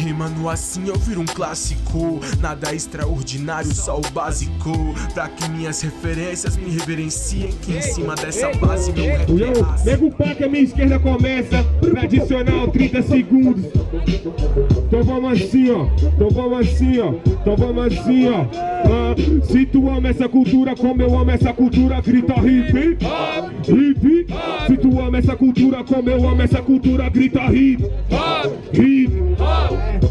Rimando assim eu viro um clássico Nada extraordinário, só o básico Pra que minhas referências me reverenciem Que em cima dessa base meu rap é raça. nego paca, minha esquerda começa. Tradicional, 30 segundos. Então vamos assim, ó. Então vamos assim, ó. Então vamos assim, ó. Ah, se tu ama essa cultura como eu amo essa cultura, grita hip. Hip. Se tu ama essa cultura como eu amo essa cultura, grita hip. Hip.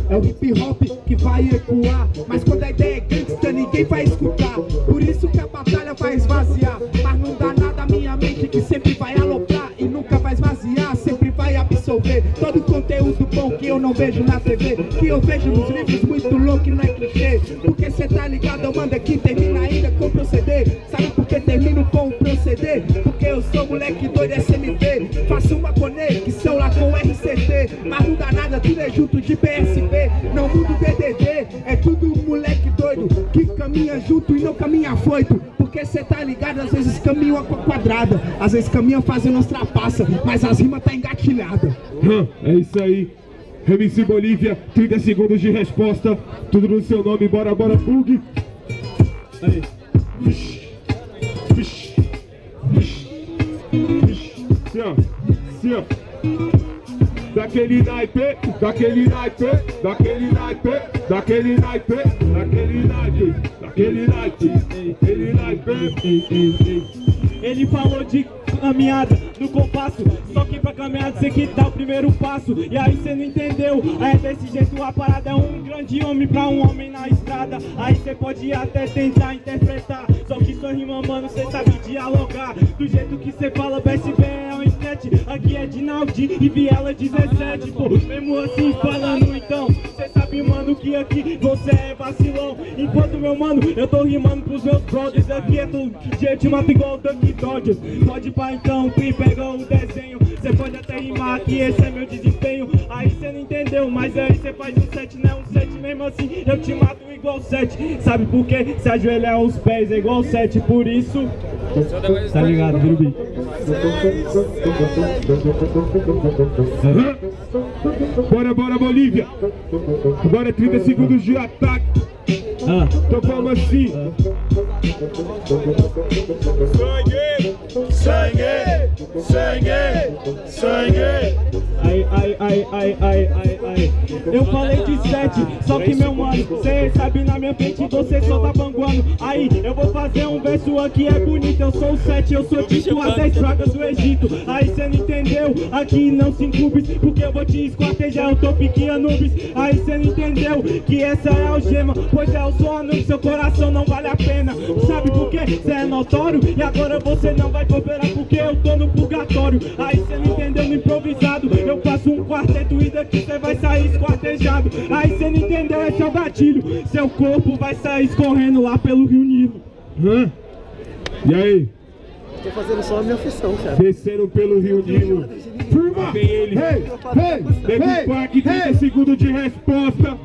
É o hip hop que vai ecoar Mas quando a ideia é gangsta ninguém vai escutar Por isso que a batalha vai esvaziar Mas não dá nada à minha mente que sempre vai aloprar E nunca vai esvaziar, sempre vai absorver Todo o conteúdo bom que eu não vejo na TV Que eu vejo nos livros muito louco e não é clichê Porque cê tá ligado, eu mando aqui, termina de PSP Não muda o DDD, é tudo moleque doido Que caminha junto e não caminha foito Porque cê tá ligado, às vezes caminha com a quadrada Às vezes caminha fazendo uns trapaça Mas as rimas tá engatilhada É isso aí. MC Bolívia, 30 segundos de resposta. Tudo no seu nome, bora, bora, bug. Aí. Vish, vish, vish, vish. Assim, ó. Assim, ó. Daquele naipe, daquele naipe, daquele naipe, daquele naipe, daquele naipe, daquele naipe, daquele naipe. Ele falou de caminhada no compasso Só que pra caminhada você que dá o primeiro passo. E aí cê não entendeu É desse jeito a parada é um grande homem pra um homem na estrada. Aí cê pode até tentar interpretar Só que sua rima, mano, cê sabe dialogar. Do jeito que cê fala, BSB Aqui é de Naldi e Viela 17 Pô, mesmo assim falando então Cê sabe, mano, que aqui você é vacilão. Enquanto, meu mano, eu tô rimando pros meus brothers. Aqui é todo dia te mato igual o Duck Dodgers. Pode pá então, quem pegou o desenho. Cê pode até rimar que esse é meu desempenho. Aí cê não entendeu, mas aí cê faz um set, não é um set Mesmo assim, eu te mato igual sete Sabe por quê? Se ajoelhar os pés é igual sete Por isso, tá ligado, Aham. Bora, bora, Bolívia. Agora é 30 segundos de ataque. Ah. Então vamos assim. Sangue, sangue, sangue. Ai, ai, ai, ai, ai, ai, Eu falei de sete, só que meu mano, cê sabe na minha frente você só tá banguando. Aí, eu vou fazer um verso aqui, é bonito. Eu sou o sete, eu sou tipo as dez pragas do Egito. Aí cê não entendeu, aqui não se incubes, porque eu vou te esquartejar, eu tô pique Anubis. Aí cê não entendeu que essa é a algema, pois é o sono, seu coração não vale a pena. Sabe por quê? Cê é notório, e agora você não vai cooperar porque eu tô no purgatório. Aí cê não entendeu no improvisado, eu faço um quarteto e daqui cê vai sair esquartejado. Aí cê não entendeu, esse é o gatilho. Seu corpo vai sair escorrendo lá pelo Rio Nilo. Hã? E aí? Tô fazendo só a minha função, cara. Descendo pelo Rio Nilo. Lá vem ele. Hey, hey, hey, Parque, 30 segundos de resposta.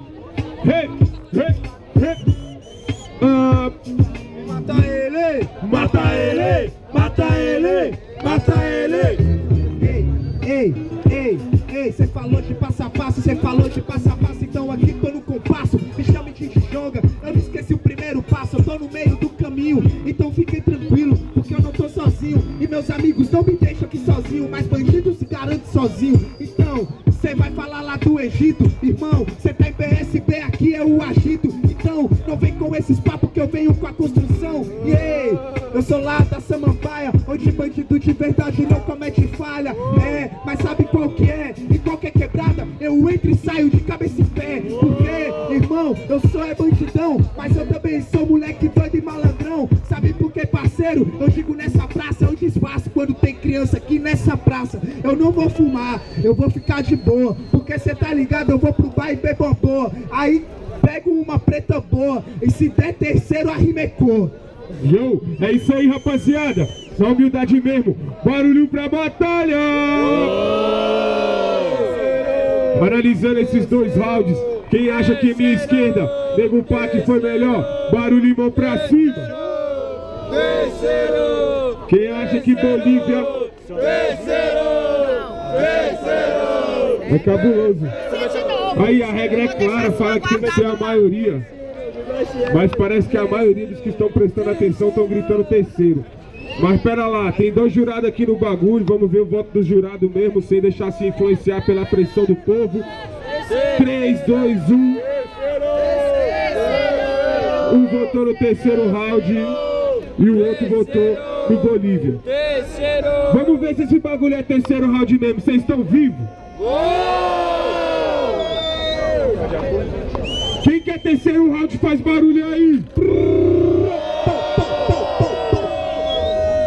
Hey, meio do caminho, então fiquem tranquilo, porque eu não tô sozinho, e meus amigos não me deixam aqui sozinho, mas bandido se garante sozinho, então, cê vai falar lá do Egito, irmão, cê tá em PSB, aqui é o agito, então, não vem com esses papos que eu venho com a construção, e ei, eu sou lá da Samambaia, onde bandido de verdade não comete falha. É, mas sabe qual que é? Em qualquer quebrada, eu entro e saio de cabeça em pé. Irmão, eu sou é bandidão, mas eu também sou moleque doido e malandrão. Sabe por quê, parceiro? Eu digo nessa praça, eu desfaço quando tem criança aqui nessa praça. Eu não vou fumar, eu vou ficar de boa. Porque cê tá ligado, eu vou pro bar e bebo uma boa. Aí pego uma preta boa, e se der terceiro, a rima é cor. Yo, é isso aí, rapaziada. Na humildade mesmo. Barulho pra batalha! Analisando esses dois rounds, quem acha que minha esquerda, Nego Pac foi melhor, barulho mão pra cima. Venceram, Quem acha que Bolívia venceram. é cabuloso. Aí a regra é clara, fala que tem que ser a maioria. Mas parece que a maioria dos que estão prestando atenção estão gritando terceiro. Mas pera lá, tem dois jurados aqui no bagulho, vamos ver o voto do jurado mesmo, sem deixar se influenciar pela pressão do povo. 3, 2, 1. Um votou no terceiro round e o outro votou no Bolívia. Vamos ver se esse bagulho é terceiro round mesmo. Vocês estão vivos? Quem quer terceiro round faz barulho aí?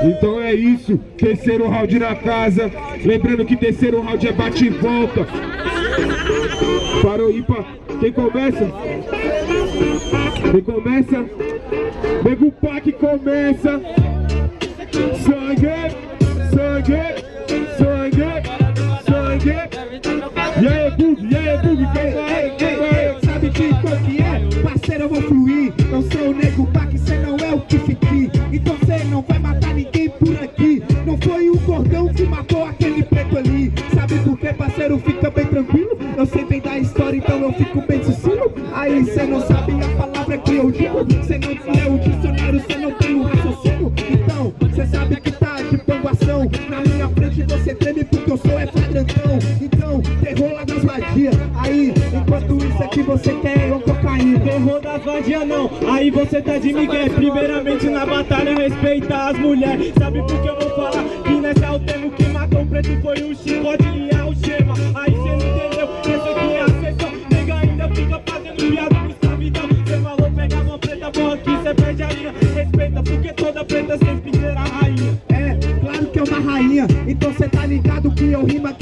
Então é isso, terceiro round na casa. Lembrando que terceiro round é bate e volta. Parou ímpar. Quem começa? Quem começa? Nego Pac começa. Sangue, sangue, Eu da história, então eu fico bem sucinto. Aí cê não sabe a palavra que eu digo. Cê não lê o dicionário, cê não tem o raciocínio. Então, cê sabe que tá de panguação. Na minha frente você treme porque eu sou é flagrantão. Então, terror lá das vadias. Aí, enquanto isso aqui você quer uma cocaína. Terror das vadias não, aí você tá de migué Primeiramente na batalha respeita as mulheres Sabe por que eu vou falar? Que nessa é o termo que matou o preto foi o chicote e a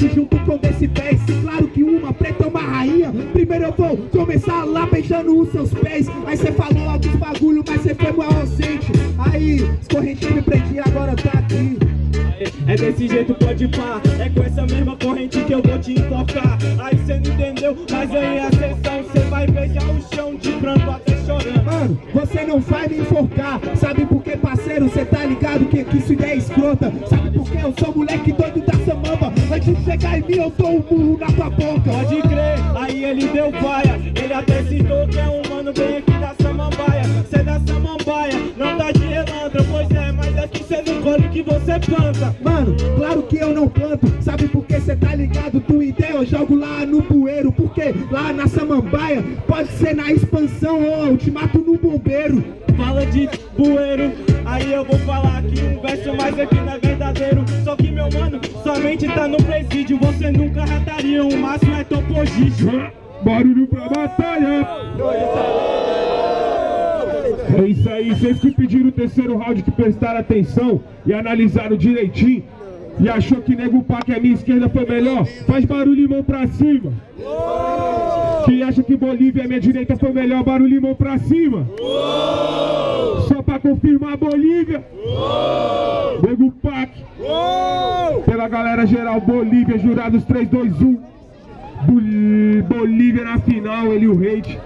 junto com decibéis. Claro que uma preta é uma rainha. Primeiro eu vou começar lá beijando os seus pés. Aí cê falou alguns bagulho, mas cê foi mal ausente. Aí, os correntinhos me prendi, agora tá aqui. É desse jeito, pode pá É com essa mesma corrente que eu vou te enfocar Aí cê não entendeu, mas aí a sessão mano bem aqui da Samambaia Cê é da Samambaia, não tá de relantra Pois é, mas aqui cê não colhe que você planta Mano, claro que eu não planto. Sabe por que cê tá ligado? Tua ideia eu jogo lá no bueiro. Porque lá na samambaia pode ser na expansão ou eu te mato no bombeiro. Fala de bueiro, aí eu vou falar aqui um verso mais aqui não é verdadeiro Só que meu mano, somente tá no presídio Você nunca rataria, o máximo é topogicho Barulho pra batalha! É isso aí, vocês que pediram o terceiro round que prestaram atenção e analisaram direitinho e achou que Nego Pac a minha esquerda foi melhor, faz barulho mão pra cima. Quem acha que Bolívia a minha direita foi melhor, barulho mão pra cima. Só pra confirmar Bolívia. Nego Pac. Pela galera geral, Bolívia, jurados 3, 2, 1. Bol- Bolívia na final, ele o hate.